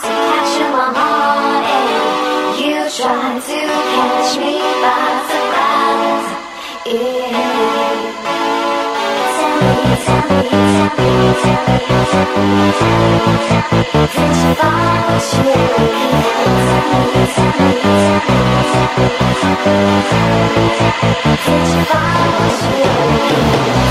to catch you one morning. You try to catch me by surprise. Tell me, tell me, tell me, tell me, tell me.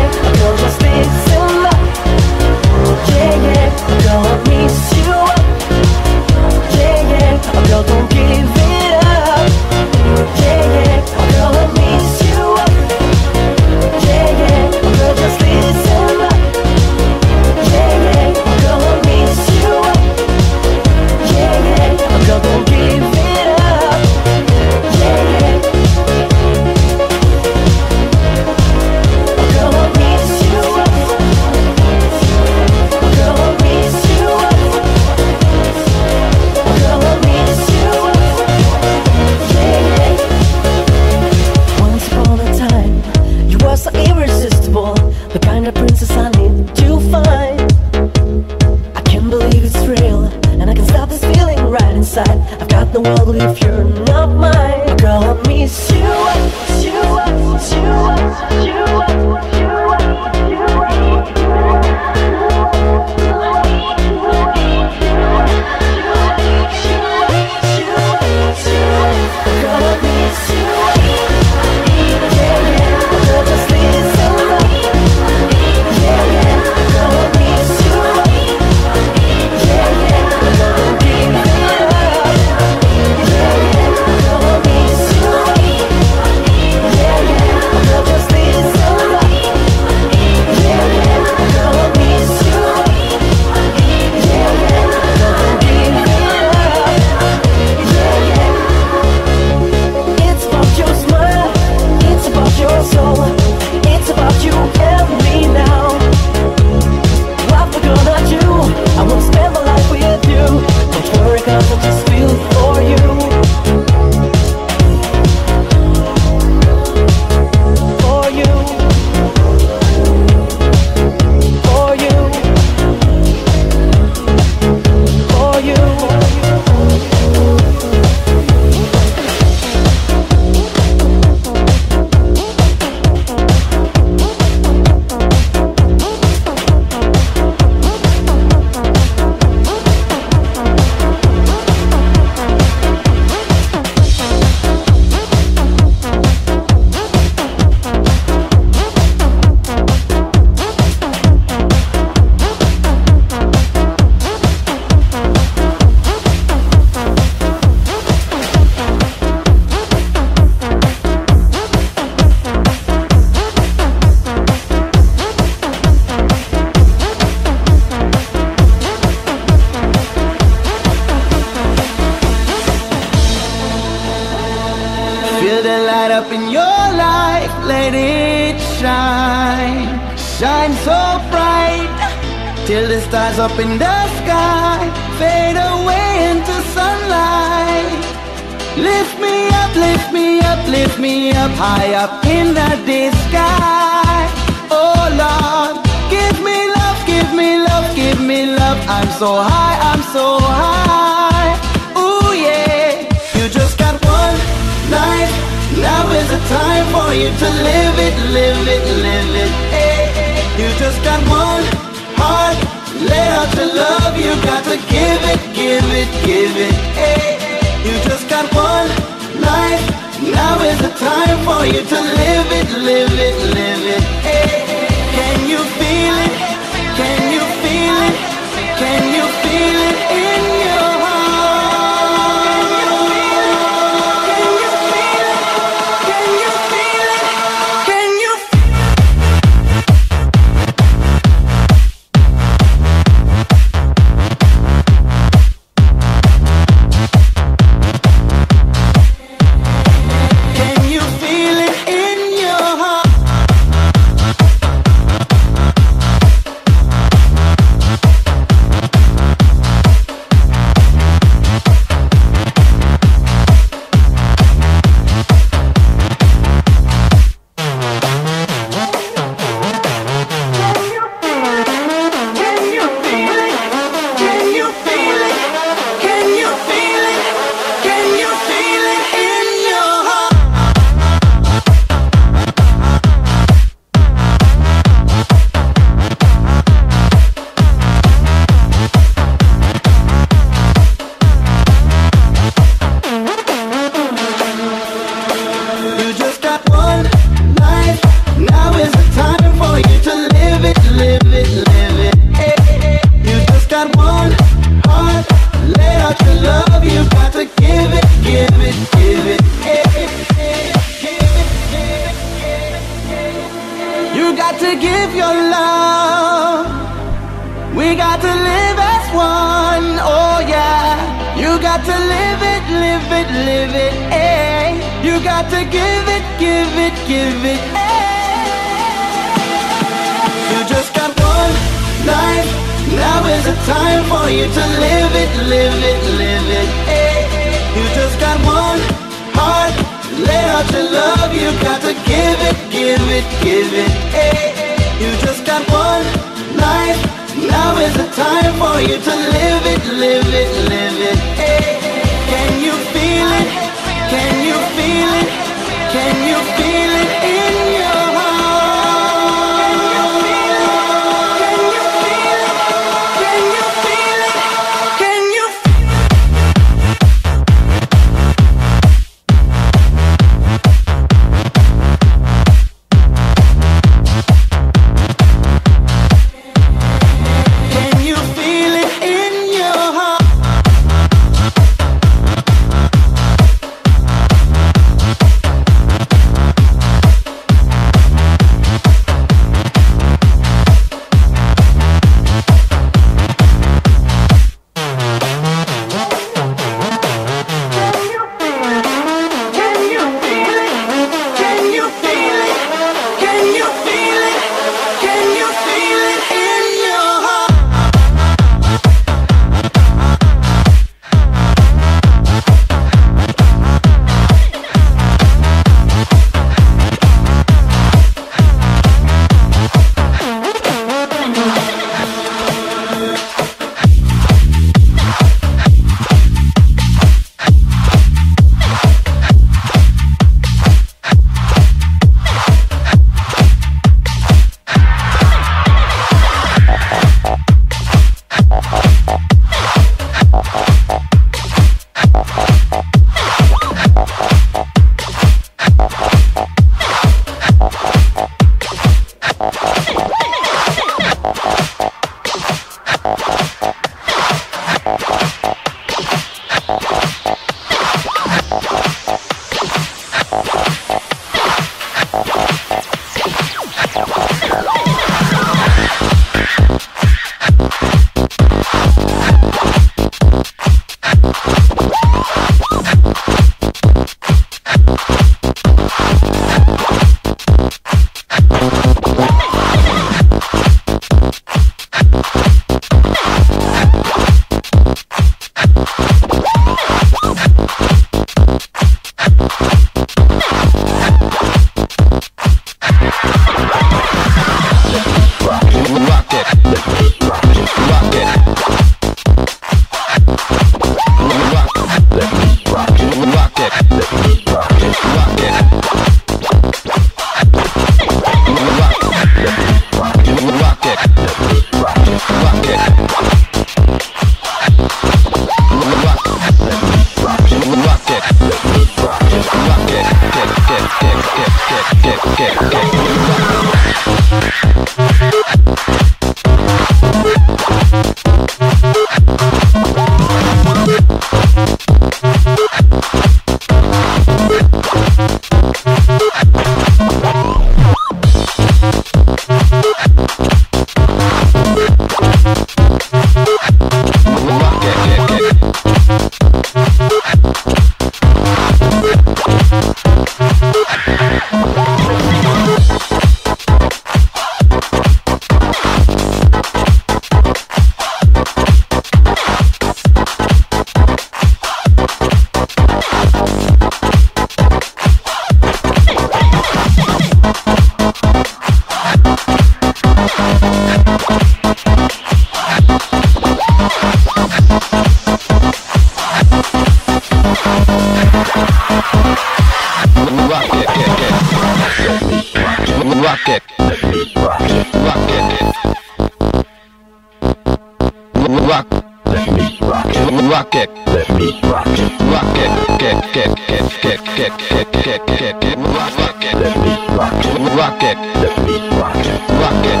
Rock it, rock. It, rock it,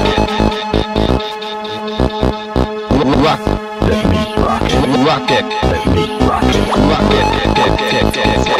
rock, rock it, rock it, rock it,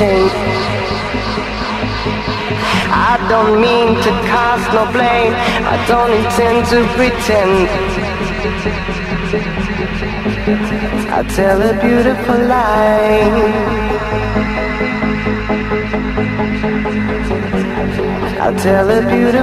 I don't mean to cast no blame, I don't intend to pretend. I tell a beautiful lie. I tell a beautiful